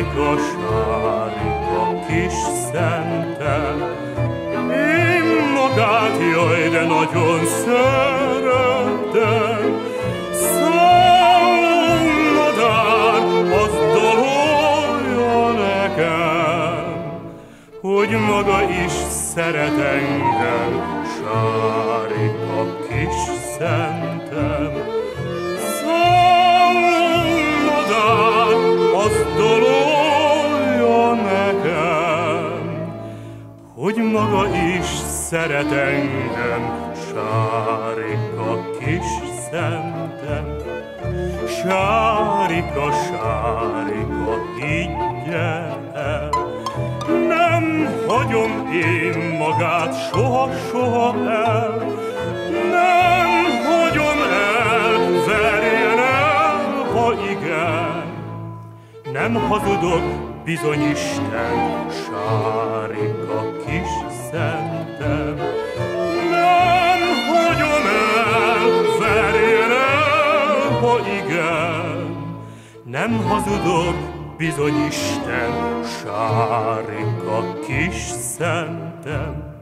sárika, sárika kis szentel. Én magát, jaj, de nagyon szeretem, hogy maga is szeret engem, sárika kis szem. Hogy maga is szeret engem, Sárika kis szentem. Sárika, sárika, higgye el, nem hagyom én magát soha-soha el, Nem hazudok, bizony Isten, sárika kis szentem. Nem hagyom el, verjen el, ha igen. Nem hazudok, bizony Isten, sárika kis szentem.